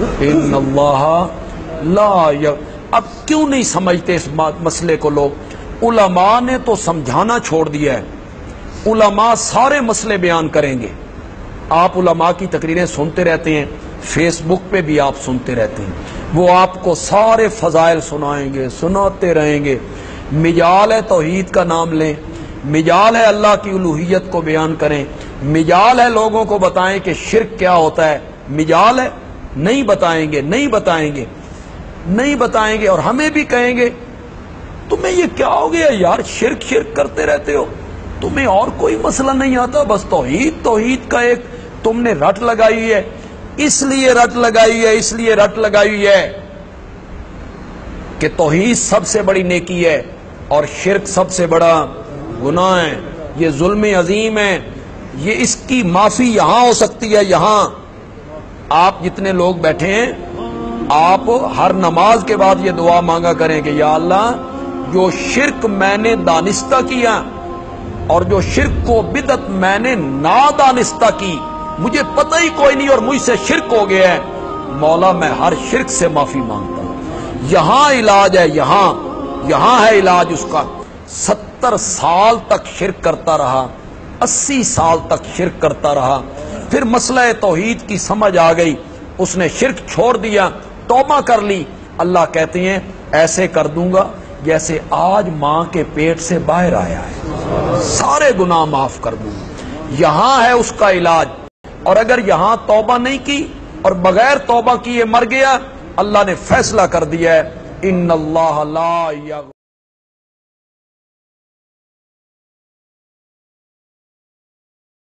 ان اللہ لا ی- اب کیوں نہیں سمجھتے اس مسئلے کو لوگ؟ علماء نے تو سمجھانا چھوڑ دیا ہے۔ علماء سارے مسئلے بیان کریں گے۔ آپ علماء کی تقریریں سنتے رہتے ہیں، فیس بک پہ بھی آپ سنتے رہتے ہیں۔ وہ آپ کو سارے فضائل سنائیں گے، سناتے رہیں گے۔ مجال ہے توحید کا نام لیں۔ مجال ہے اللہ کی الوحیت کو بیان کریں۔ مجال ہے لوگوں کو بتائیں کہ شرک کیا ہوتا ہے۔ مجال ہے نہیں بتائیں گے، نہیں بتائیں گے، نہیں بتائیں گے اور ہمیں بھی کہیں گے، تمہیں یہ کیا ہو گیا یار؟ شرک شرک کرتے رہتے ہو۔ تمہیں اور کوئی مسئلہ نہیں آتا؟ بس توحید توحید کا ایک تم نے رٹ لگائی ہے۔ اس لیے رٹ لگائی ہے، اس لیے رٹ لگائی ہے کہ توحید سب سے بڑی نیکی ہے اور شرک سب سے بڑا گناہ ہے۔ یہ ظلم عظیم ہے۔ یہ اس کی معافی یہاں ہو سکتی ہے، یہاں۔ آپ جتنے لوگ بیٹھے ہیں، آپ ہر نماز کے بعد یہ دعا مانگا کریں کہ یا اللہ، جو شرک میں نے دانستہ کیا اور جو شرک کو بدت میں نے نادانستہ کی، مجھے پتہ ہی کوئی نہیں اور مجھ سے شرک ہو گیا ہے۔ مولا، میں ہر شرک سے معافی مانگتا ہوں۔ یہاں علاج ہے، یہاں یہاں ہے علاج اس کا۔ ستر سال تک شرک کرتا رہا، اسی سال تک شرک کرتا رہا۔ پھر مسئلہ توحید کی سمجھ آ گئی۔ اس نے شرک چھوڑ دیا، توبہ کر لی۔ اللہ کہتے ہیں، ایسے کر دوں گا جیسے آج ماں کے پیٹ سے باہر آیا ہے۔ سارے گناہ معاف کر دوں۔ گا یہاں ہے اس کا علاج۔ اور اگر یہاں توبہ نہیں کی اور بغیر توبہ کیے مر گیا، اللہ نے فیصلہ کر دیا ہے، ان اللہ لا